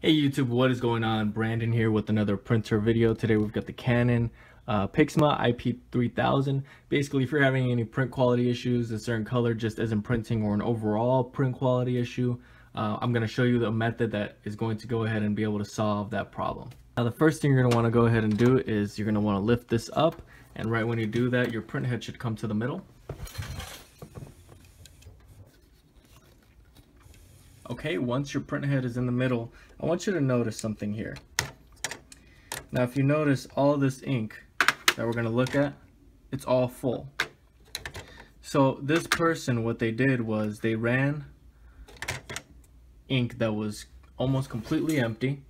Hey YouTube, what is going on? Brandon here with another printer video. Today we've got the Canon uh, Pixma IP3000. Basically, if you're having any print quality issues, a certain color just isn't printing or an overall print quality issue, uh, I'm going to show you the method that is going to go ahead and be able to solve that problem. Now the first thing you're going to want to go ahead and do is you're going to want to lift this up and right when you do that, your print head should come to the middle. Okay, once your print head is in the middle, I want you to notice something here. Now if you notice all this ink that we're going to look at, it's all full. So this person, what they did was they ran ink that was almost completely empty.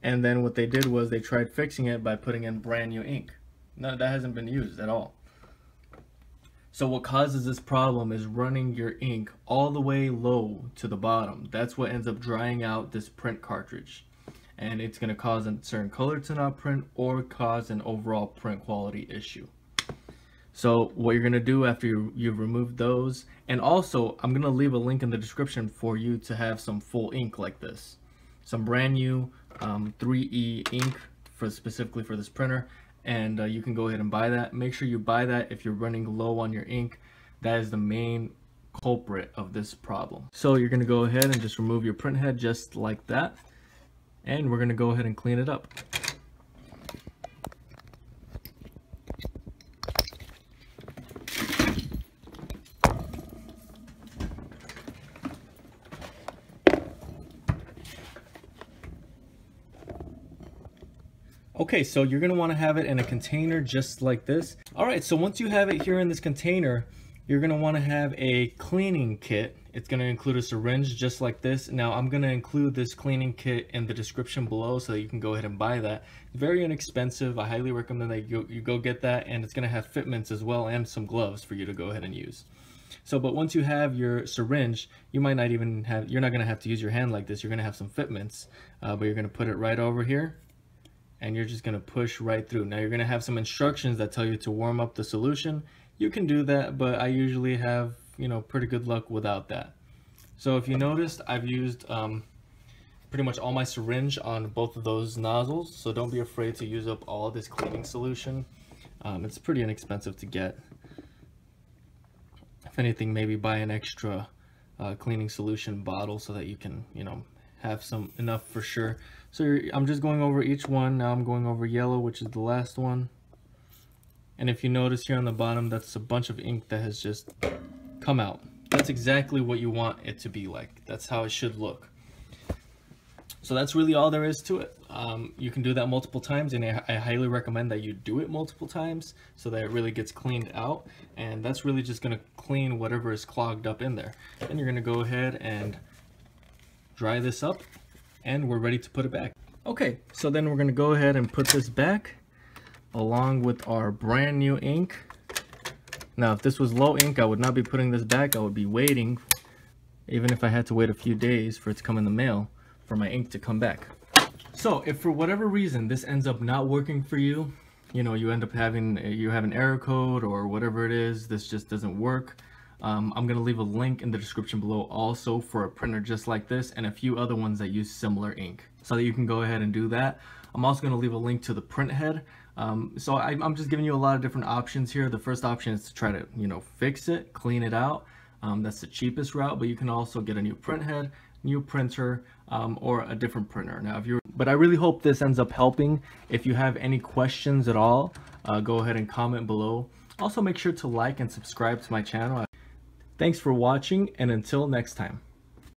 And then what they did was they tried fixing it by putting in brand new ink. No, that hasn't been used at all. So what causes this problem is running your ink all the way low to the bottom. That's what ends up drying out this print cartridge. And it's going to cause a certain color to not print or cause an overall print quality issue. So what you're going to do after you, you've removed those, and also I'm going to leave a link in the description for you to have some full ink like this. Some brand new um, 3E ink for specifically for this printer and uh, you can go ahead and buy that. Make sure you buy that if you're running low on your ink. That is the main culprit of this problem. So you're going to go ahead and just remove your print head just like that. And we're going to go ahead and clean it up. Okay, so you're gonna wanna have it in a container just like this. All right, so once you have it here in this container, you're gonna wanna have a cleaning kit. It's gonna include a syringe just like this. Now I'm gonna include this cleaning kit in the description below so you can go ahead and buy that. Very inexpensive, I highly recommend that you, you go get that and it's gonna have fitments as well and some gloves for you to go ahead and use. So, but once you have your syringe, you might not even have, you're not gonna have to use your hand like this, you're gonna have some fitments, uh, but you're gonna put it right over here and you're just gonna push right through. Now you're gonna have some instructions that tell you to warm up the solution. You can do that, but I usually have, you know, pretty good luck without that. So if you noticed, I've used um, pretty much all my syringe on both of those nozzles. So don't be afraid to use up all this cleaning solution. Um, it's pretty inexpensive to get. If anything, maybe buy an extra uh, cleaning solution bottle so that you can, you know, have some enough for sure. So I'm just going over each one. Now I'm going over yellow, which is the last one. And if you notice here on the bottom, that's a bunch of ink that has just come out. That's exactly what you want it to be like. That's how it should look. So that's really all there is to it. Um, you can do that multiple times and I, I, highly recommend that you do it multiple times so that it really gets cleaned out and that's really just going to clean whatever is clogged up in there. Then you're going to go ahead and dry this up and we're ready to put it back. Okay, so then we're gonna go ahead and put this back along with our brand new ink. Now, if this was low ink, I would not be putting this back. I would be waiting, even if I had to wait a few days for it to come in the mail, for my ink to come back. So if for whatever reason this ends up not working for you, you know, you end up having, you have an error code or whatever it is, this just doesn't work, um, I'm going to leave a link in the description below also for a printer just like this and a few other ones that use similar ink so that you can go ahead and do that. I'm also going to leave a link to the print head. Um, so I, am just giving you a lot of different options here. The first option is to try to, you know, fix it, clean it out. Um, that's the cheapest route, but you can also get a new print head, new printer, um, or a different printer. Now, if you're, but I really hope this ends up helping. If you have any questions at all, uh, go ahead and comment below. Also, make sure to like and subscribe to my channel. Thanks for watching and until next time.